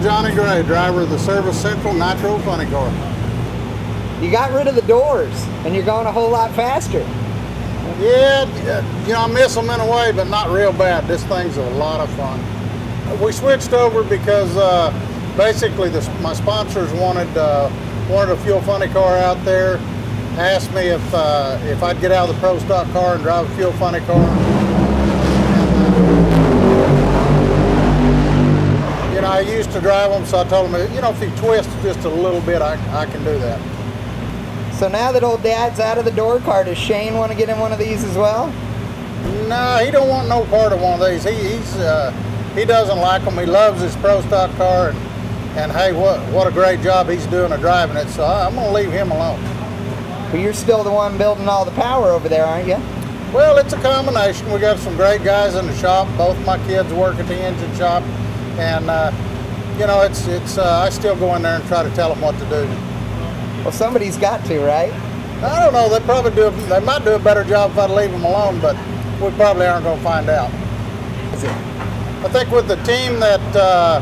Gray, driver of the Service Central Nitro Funny Car. You got rid of the doors, and you're going a whole lot faster. Yeah, you know, I miss them in a way, but not real bad. This thing's a lot of fun. We switched over because uh, basically the, my sponsors wanted uh, wanted a fuel funny car out there. Asked me if uh, if I'd get out of the pro stock car and drive a fuel funny car. I used to drive them, so I told him, you know, if you twist just a little bit, I, I can do that. So now that old dad's out of the door car, does Shane want to get in one of these as well? No, he don't want no part of one of these. He, he's uh, he doesn't like them. He loves his pro stock car, and, and hey, what what a great job he's doing of driving it. So I'm gonna leave him alone. But you're still the one building all the power over there, aren't you? Well, it's a combination. We got some great guys in the shop. Both my kids work at the engine shop, and uh, you know, it's it's. Uh, I still go in there and try to tell them what to do. Well, somebody's got to, right? I don't know. They probably do. They might do a better job if I leave them alone, but we probably aren't going to find out. I think with the team that uh,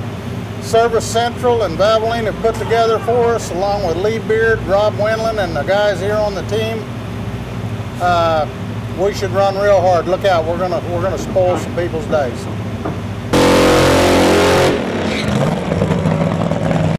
Service Central and Valvoline have put together for us, along with Lee Beard, Rob Wendland, and the guys here on the team, uh, we should run real hard. Look out, we're gonna we're gonna spoil some people's days.